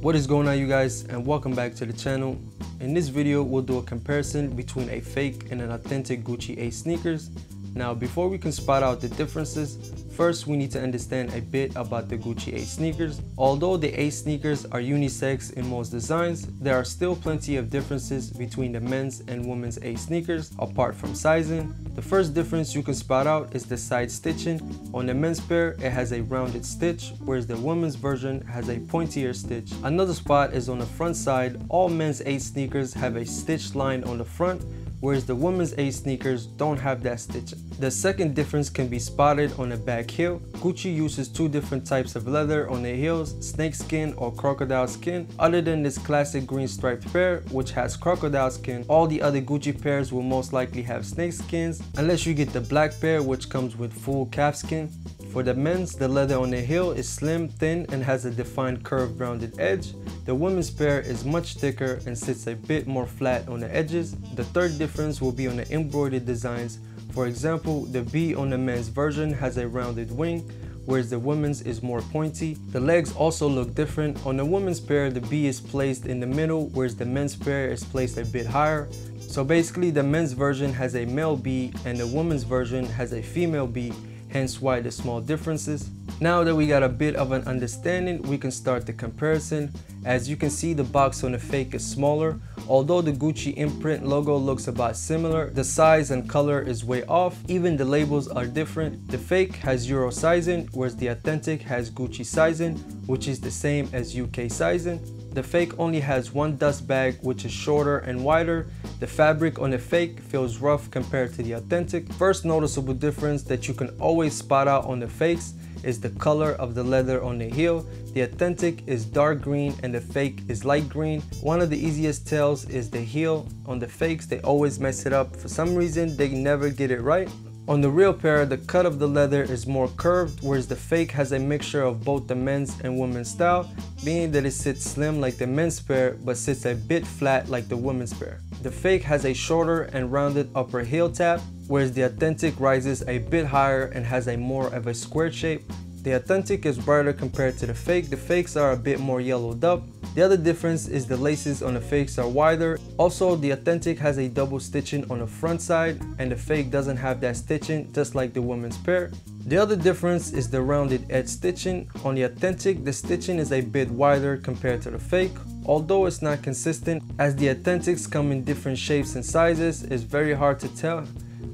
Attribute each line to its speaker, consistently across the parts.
Speaker 1: What is going on you guys and welcome back to the channel. In this video we'll do a comparison between a fake and an authentic Gucci Ace sneakers. Now before we can spot out the differences, First, we need to understand a bit about the Gucci Ace sneakers. Although the Ace sneakers are unisex in most designs, there are still plenty of differences between the men's and women's Ace sneakers, apart from sizing. The first difference you can spot out is the side stitching. On the men's pair, it has a rounded stitch, whereas the women's version has a pointier stitch. Another spot is on the front side. All men's Ace sneakers have a stitched line on the front, whereas the women's Ace sneakers don't have that stitching. The second difference can be spotted on the back heel. Gucci uses two different types of leather on the heels, snakeskin or crocodile skin. Other than this classic green striped pair, which has crocodile skin, all the other Gucci pairs will most likely have snakeskins, unless you get the black pair which comes with full calfskin. For the men's, the leather on the heel is slim, thin, and has a defined curved rounded edge. The women's pair is much thicker and sits a bit more flat on the edges. The third difference will be on the embroidered designs. For example, the bee on the men's version has a rounded wing, whereas the women's is more pointy. The legs also look different. On the women's pair, the bee is placed in the middle, whereas the men's pair is placed a bit higher. So basically, the men's version has a male bee and the women's version has a female bee hence why the small differences. Now that we got a bit of an understanding, we can start the comparison. As you can see, the box on the fake is smaller. Although the Gucci imprint logo looks about similar, the size and color is way off. Even the labels are different. The fake has Euro sizing, whereas the authentic has Gucci sizing, which is the same as UK sizing. The fake only has one dust bag which is shorter and wider. The fabric on the fake feels rough compared to the authentic. First noticeable difference that you can always spot out on the fakes is the color of the leather on the heel. The authentic is dark green and the fake is light green. One of the easiest tells is the heel. On the fakes, they always mess it up. For some reason, they never get it right. On the real pair, the cut of the leather is more curved, whereas the fake has a mixture of both the men's and women's style, being that it sits slim like the men's pair, but sits a bit flat like the women's pair. The fake has a shorter and rounded upper heel tap, whereas the authentic rises a bit higher and has a more of a square shape. The authentic is brighter compared to the fake. The fakes are a bit more yellowed up, the other difference is the laces on the fakes are wider. Also, the authentic has a double stitching on the front side and the fake doesn't have that stitching just like the women's pair. The other difference is the rounded edge stitching. On the authentic, the stitching is a bit wider compared to the fake. Although it's not consistent, as the authentics come in different shapes and sizes, it's very hard to tell.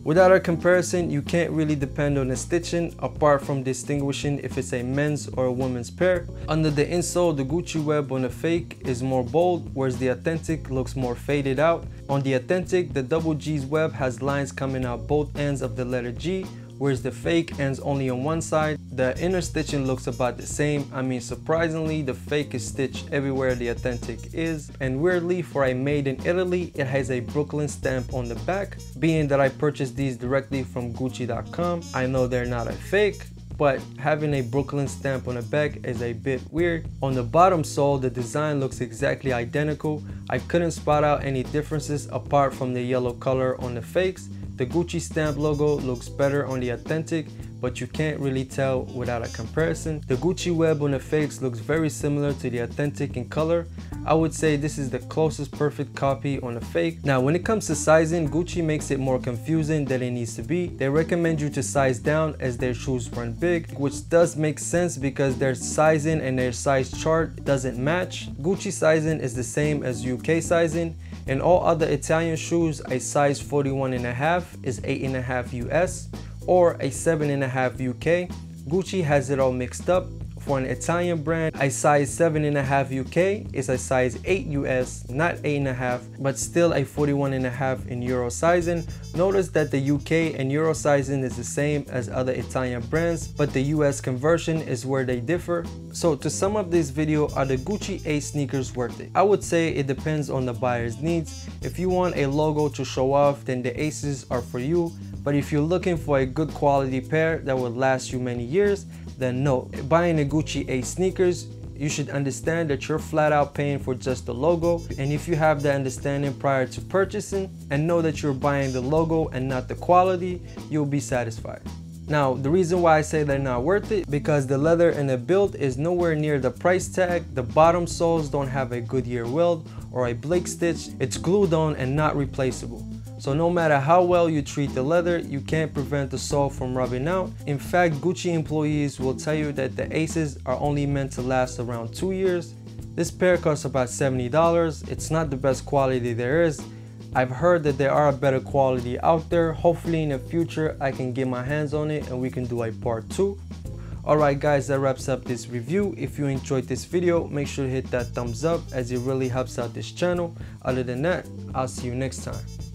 Speaker 1: Without a comparison, you can't really depend on the stitching apart from distinguishing if it's a men's or a woman's pair. Under the insole, the Gucci web on the fake is more bold, whereas the authentic looks more faded out. On the authentic, the double G's web has lines coming out both ends of the letter G, whereas the fake ends only on one side. The inner stitching looks about the same. I mean, surprisingly, the fake is stitched everywhere the authentic is. And weirdly, for a made in Italy, it has a Brooklyn stamp on the back. Being that I purchased these directly from Gucci.com, I know they're not a fake, but having a Brooklyn stamp on the back is a bit weird. On the bottom sole, the design looks exactly identical. I couldn't spot out any differences apart from the yellow color on the fakes. The Gucci stamp logo looks better on the authentic, but you can't really tell without a comparison. The Gucci web on the fakes looks very similar to the authentic in color. I would say this is the closest perfect copy on the fake. Now when it comes to sizing, Gucci makes it more confusing than it needs to be. They recommend you to size down as their shoes run big, which does make sense because their sizing and their size chart doesn't match. Gucci sizing is the same as UK sizing. In all other Italian shoes, a size 41 and a half is 8 and a half US or a 7 and a half UK. Gucci has it all mixed up for an Italian brand, a size 7.5 UK is a size 8 US, not 8.5, but still a 41.5 in Euro sizing. Notice that the UK and Euro sizing is the same as other Italian brands, but the US conversion is where they differ. So to sum up this video, are the Gucci Ace sneakers worth it? I would say it depends on the buyer's needs. If you want a logo to show off, then the Aces are for you. But if you're looking for a good quality pair that will last you many years, then no. Buying a Gucci A sneakers, you should understand that you're flat out paying for just the logo. And if you have that understanding prior to purchasing and know that you're buying the logo and not the quality, you'll be satisfied. Now, the reason why I say they're not worth it, because the leather and the build is nowhere near the price tag, the bottom soles don't have a Goodyear welt or a Blake stitch, it's glued on and not replaceable. So no matter how well you treat the leather, you can't prevent the sole from rubbing out. In fact, Gucci employees will tell you that the Aces are only meant to last around two years. This pair costs about $70. It's not the best quality there is. I've heard that there are better quality out there. Hopefully in the future, I can get my hands on it and we can do a part two. Alright guys, that wraps up this review. If you enjoyed this video, make sure to hit that thumbs up as it really helps out this channel. Other than that, I'll see you next time.